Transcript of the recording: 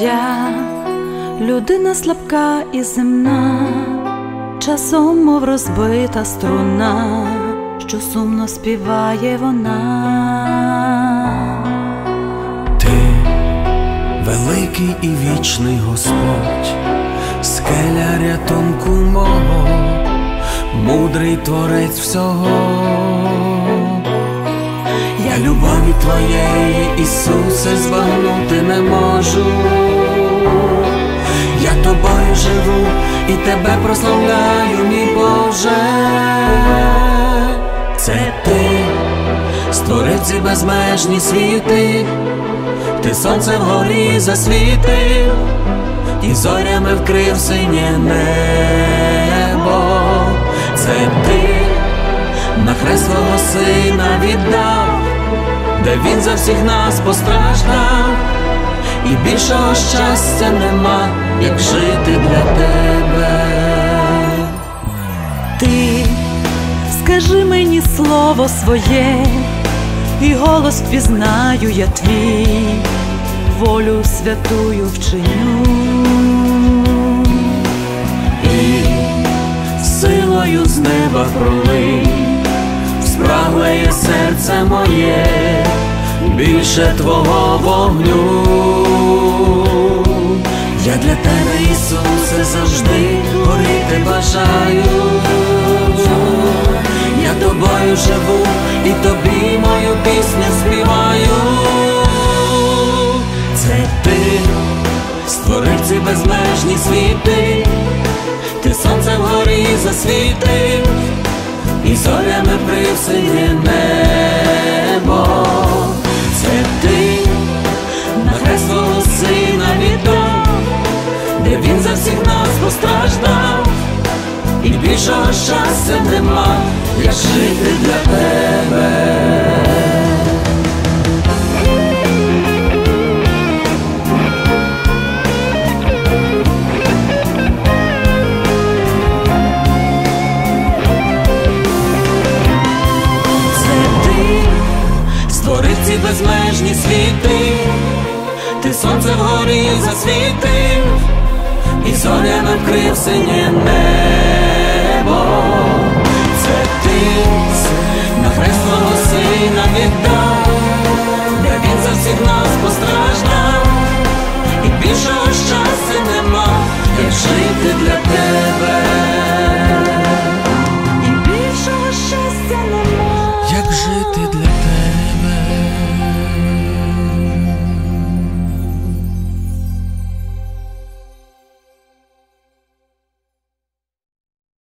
я, людина слабка і земна, часом, мов розбита струна, що сумно співає вона. Ти великий і вічний Господь, скеля рятунку мого, мудрий творець всього. Я любові твоєї, Ісусе, збагнути не можу. І тебе прославляю, мій Боже. Це ти створив ці безмежні світи, ти сонце вгорі засвітив, і зорями вкрив синє небо. Це ти на хрест свого сина віддав, де він за всіх нас постраждав, і більшого щастя нема, як жити для тебе. Скажи мені слово своє, і голос впізнаю я твій, волю святую вчиню. і силою з неба пролий, спраглеє серце моє, більше твого вогню. Я для тебе, Ісусе, завжди горіти бажаю. Тобою живу і тобі мою пісню співаю. Це ти створив ці безмежні світи, ти сонце вгорі засвітив, і зорями вкрив синє небо. Це ти на хрест свого сина віддав, де він за всіх нас постраждав, і більшого щастя нема, як жити для тебе. Безмежні світи, ти сонце вгорі засвітив, і зорями вкрив синє небо. Постраждав, і більшого